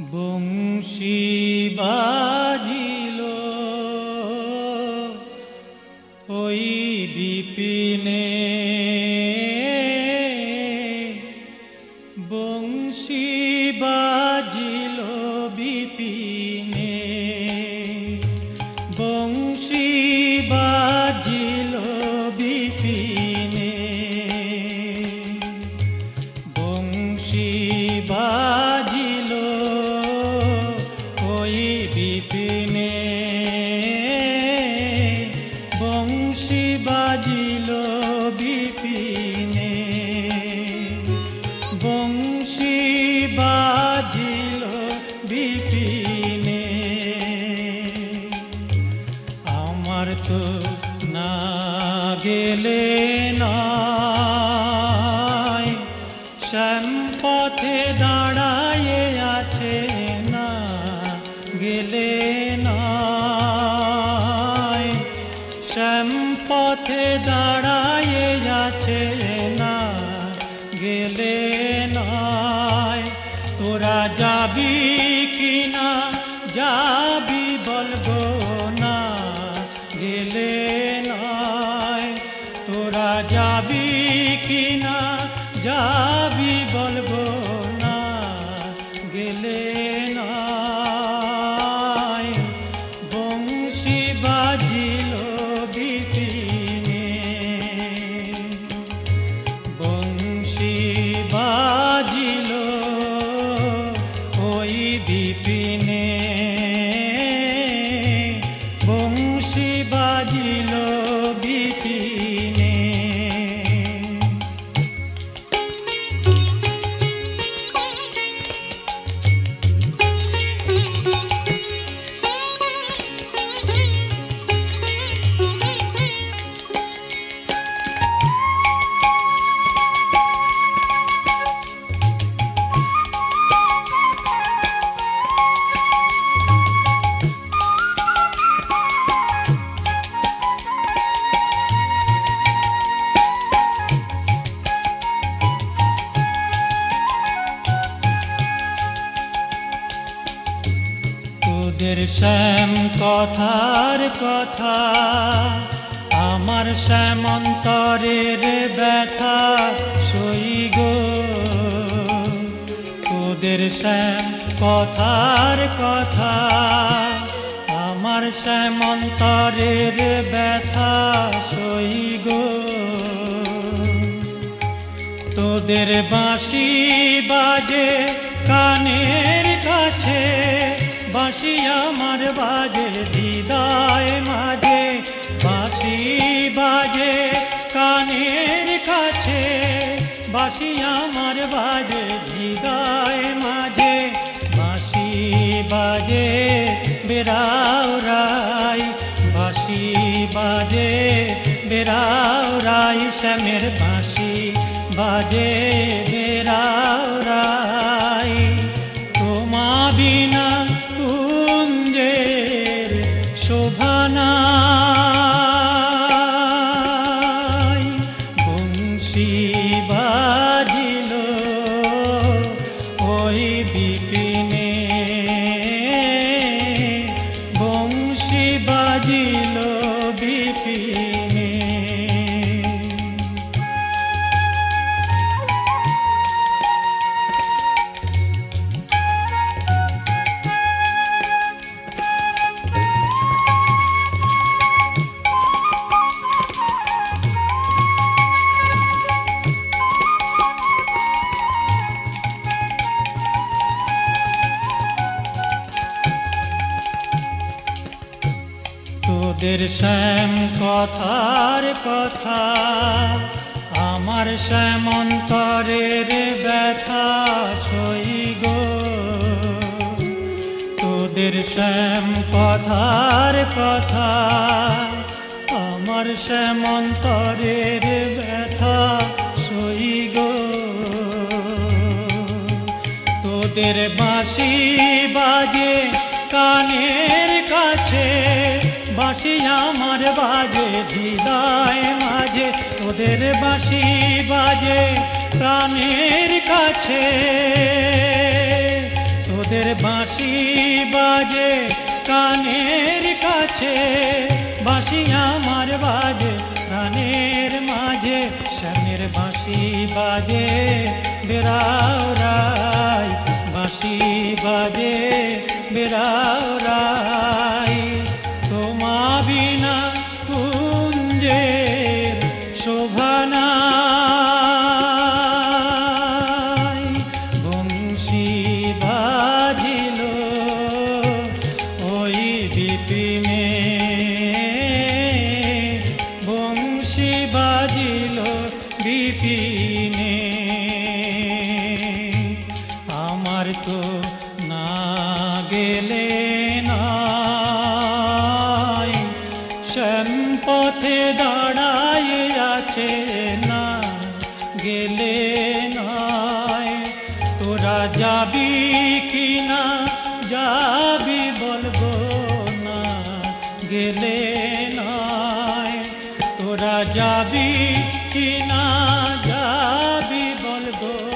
বংশী বাজিল। ওই বিপিনে বাজিল বিপিনে। বংশী বাজিল বিপিনে। আমার তো না গেলে নয় শ্যাম দাঁড়ায়ে শ্যাম পথে দাঁড়ায়ে আছে না, গেলে নয়। তোরা যাবি কিনা, যাবি বলব না, গেলে নয়। তোরা যাবি কিনা, যাবি বলব তোদের শ্যাম কথার কথা, আমার শ্যামন্তরের ব্যথা, সই গো। তোদের শ্যাম কথার কথা, আমার শ্যামন্তরের ব্যথা, সই গো। তোদের বাঁশি বাজে কাছে বাঁশি আমার বাজে, হৃদয় মাঝে। বাঁশি বাজে কানের কাছে। বাঁশি আমার বাজে, হৃদয় মাঝে। বাঁশি বাজে বেরাও রাই বাঁশি বাজে বেড়াও রাই শ্যামের বাঁশি বাজে ওই তোদের শ্যাম কথার কথা, আমার শ্যামন্তরের ব্যথা সই গো। তোদের শ্যাম কথার কথা, আমার শ্যামন্তরের ব্যথা সই গো। তোদের বাঁশি আমার বাজে হৃদয় মাঝে তোদের বাঁশি বাজে, প্রাণের কাছে। তোদের বাঁশি বাজে কানের কাছে। বাঁশি আমার বাজে কানের মাঝে, শ্যামের বাঁশি বাজে, বেড়াও রাই বাঁশি বাজে, বেড়াও বিপিনে আমার তো না গেলে নাই। শ্যামপথে দাঁড়ায় আছে না গেলে যাবি কি না যাবি বলব?